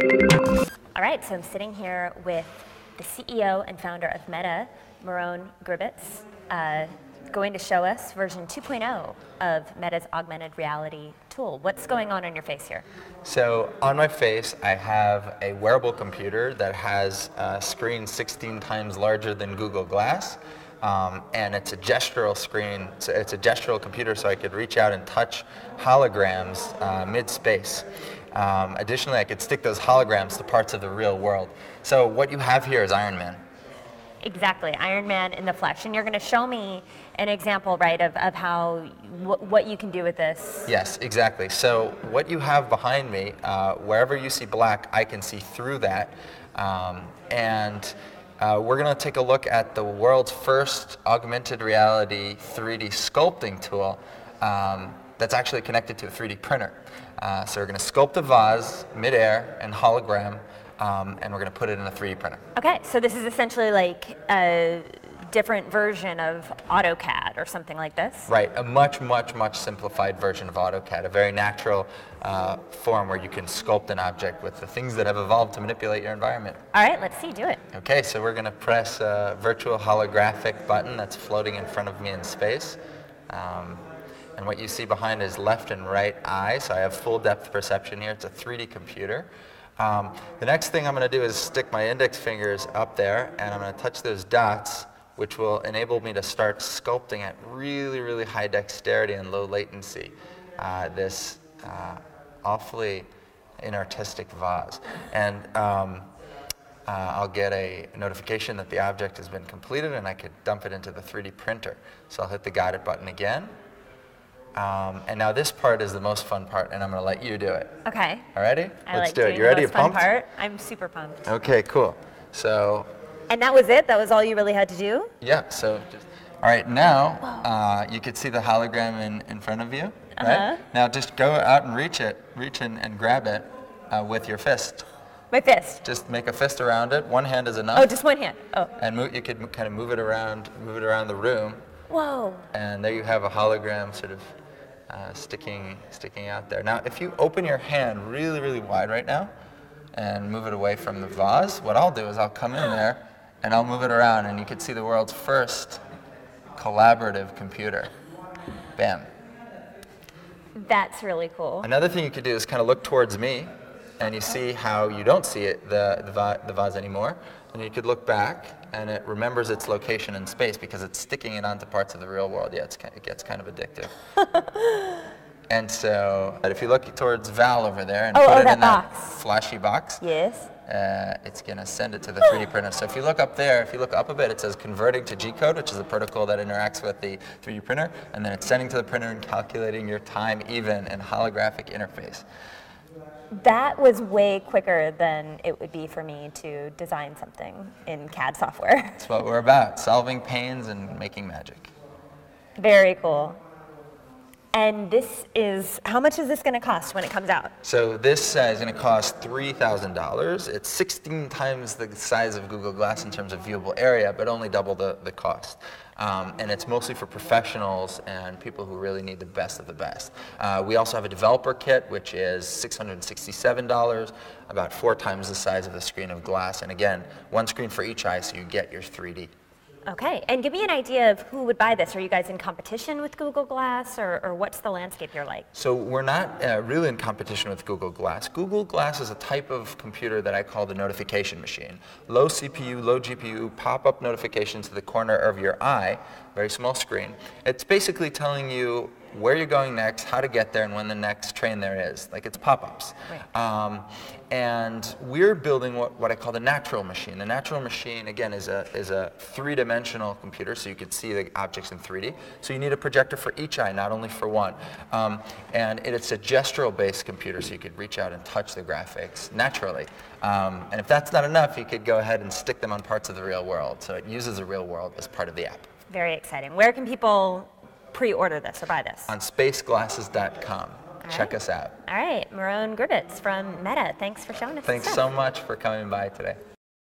All right, so I'm sitting here with the CEO and founder of Meta, Meron Gribetz, uh, going to show us version 2.0 of Meta's augmented reality tool. What's going on on your face here? So on my face, I have a wearable computer that has a screen 16 times larger than Google Glass. Um, and it's a gestural screen, it's a gestural computer so I could reach out and touch holograms uh, mid-space. Um, additionally, I could stick those holograms to parts of the real world. So what you have here is Iron Man. Exactly, Iron Man in the flesh. And you're going to show me an example, right, of, of how, wh- what you can do with this. Yes, exactly. So what you have behind me, uh, wherever you see black, I can see through that. Um, and uh, we're going to take a look at the world's first augmented reality 3D sculpting tool um, that's actually connected to a 3D printer. Uh, so we're going to sculpt a vase midair and hologram, um, and we're going to put it in a 3D printer. Okay, so this is essentially like a different version of AutoCAD or something like this. Right, a much, much, much simplified version of AutoCAD, a very natural uh, form where you can sculpt an object with the things that have evolved to manipulate your environment. All right, let's see, do it. Okay, so we're going to press a virtual holographic button that's floating in front of me in space. Um, and what you see behind is left and right eye, so I have full depth perception here. It's a 3D computer. Um, the next thing I'm going to do is stick my index fingers up there, and I'm going to touch those dots, which will enable me to start sculpting at really, really high dexterity and low latency. Uh, this uh, awfully inartistic vase. And um, uh, I'll get a notification that the object has been completed and I could dump it into the 3D printer. So I'll hit the guided button again. Um, and now this part is the most fun part, and I'm going to let you do it. Okay. All ready? I Let's like do it. You ready? the most fun pumped? part. I'm super pumped. Okay, cool. So, And that was it? That was all you really had to do? yeah, so just, all right, now uh, you could see the hologram in, in front of you, right? Uh-huh. Now just go out and reach it, reach in and grab it uh, with your fist. My fist. Just make a fist around it. One hand is enough. Oh, just one hand. Oh. and mo- you could kind of move it around, move it around the room, Whoa. and there you have a hologram sort of uh, sticking sticking out there. Now, if you open your hand really, really wide right now, and move it away from the vase, what I'll do is I'll come in there, and I'll move it around, and you can see the world's first collaborative computer. Bam. That's really cool. Another thing you could do is kind of look towards me, and you see how you don't see it, the, the, va- the vase anymore. And you could look back, and it remembers its location in space because it's sticking it onto parts of the real world. Yeah, it's, it gets kind of addictive. and so, but if you look towards Val over there and Oh, put oh, it that in that box. flashy box, Yes. uh, it's going to send it to the 3D printer. So if you look up there, if you look up a bit, it says converting to G-code, which is a protocol that interacts with the 3D printer, and then it's sending to the printer and calculating your time even and holographic interface. That was way quicker than it would be for me to design something in CAD software. That's what we're about, solving pains and making magic. Very cool. And this is, how much is this going to cost when it comes out? So this uh, is going to cost $3,000. It's 16 times the size of Google Glass in terms of viewable area, but only double the, the cost. Um, and it's mostly for professionals and people who really need the best of the best. Uh, we also have a developer kit, which is $667, about four times the size of the screen of glass. And again, one screen for each eye, so you get your 3D. Okay, and give me an idea of who would buy this. Are you guys in competition with Google Glass, or, or what's the landscape here like? So we're not uh, really in competition with Google Glass. Google Glass is a type of computer that I call the notification machine. Low CPU, low GPU, pop-up notifications to the corner of your eye, very small screen. It's basically telling you where you're going next, how to get there, and when the next train there is. Like it's pop-ups. Right. Um, and we're building what, what I call the natural machine. The natural machine, again, is a, is a three-dimensional computer, so you can see the objects in 3D. So you need a projector for each eye, not only for one. Um, and it, it's a gestural-based computer, so you could reach out and touch the graphics naturally. Um, and if that's not enough, you could go ahead and stick them on parts of the real world. So it uses the real world as part of the app. Very exciting. Where can people pre-order this or buy this? On spaceglasses.com. Check right. us out. All right, Meron Gribetz from Meta. Thanks for showing us. Thanks so much for coming by today.